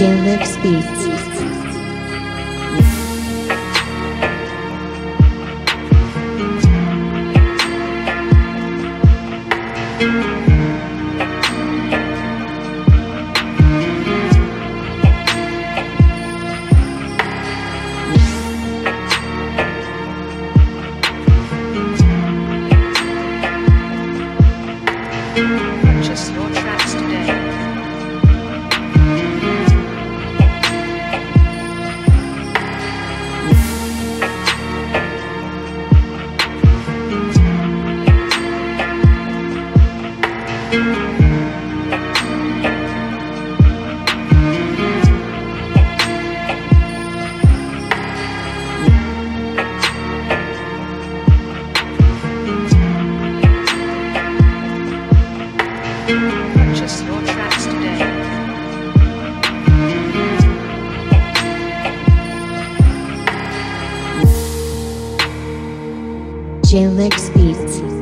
J-Lips Beats. Purchase Purchase your tracks today. Beats.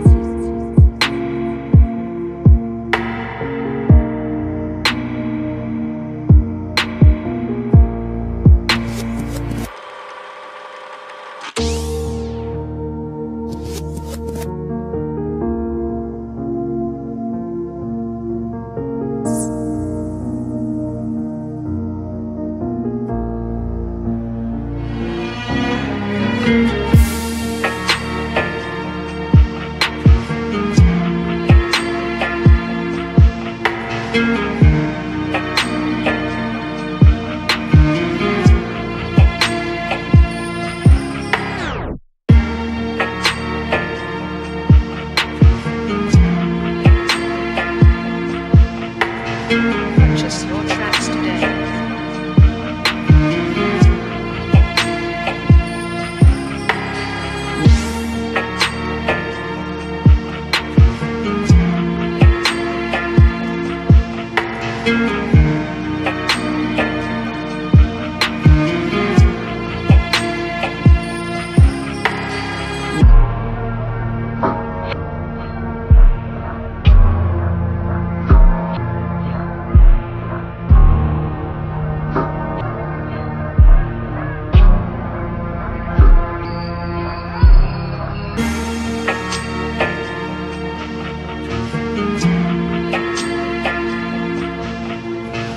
Purchase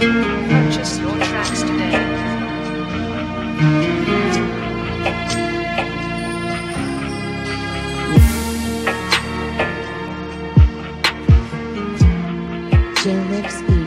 Purchase your tracks today. Beats.